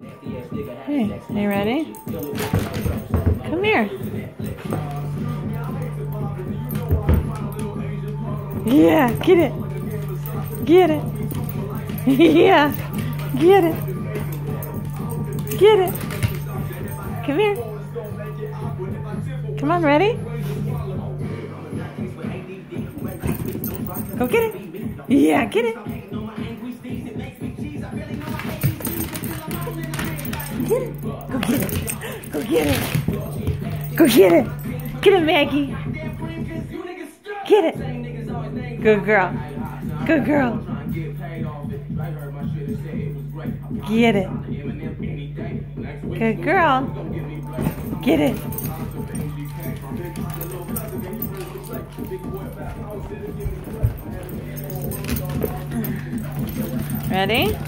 Hey, are you ready? Come here. Yeah, get it. Get it. yeah, get it. Get it. Come here. Come on, ready? Go get it. Yeah, get it. Get it. Go get it. Go get it. Go get it. Get it, Maggie. Get it. Good girl. Good girl. Get it. Good girl. Get it. Ready?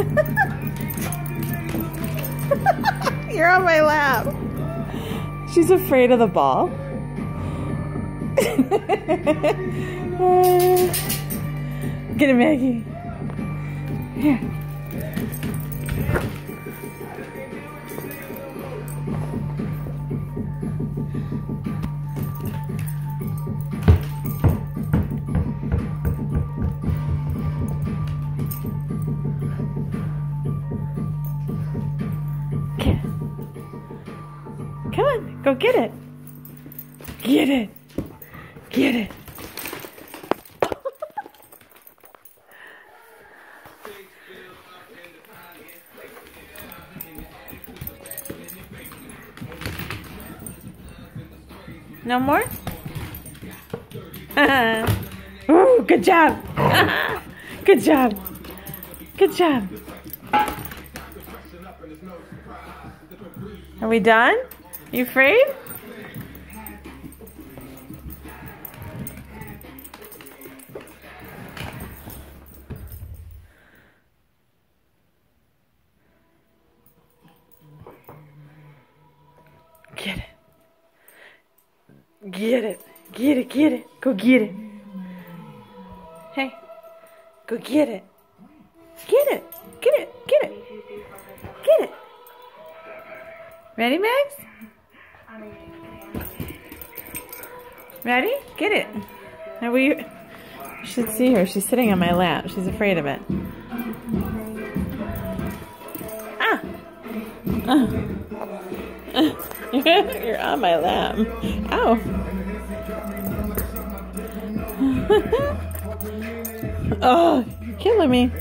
You're on my lap. She's afraid of the ball. Get it, Maggie. Here. Come on, go get it. Get it. Get it. No more? Ooh, good job. good job. Good job. Are we done? You afraid? Get it. Get it. Get it. Get it. Go get it. Hey. Go get it. Get it. Get it. Get it. Get it. Ready, Max? Ready? Get it. Now we you should see her. She's sitting on my lap. She's afraid of it. Ah. Ah. You're on my lap. Ow. oh, you're killing me.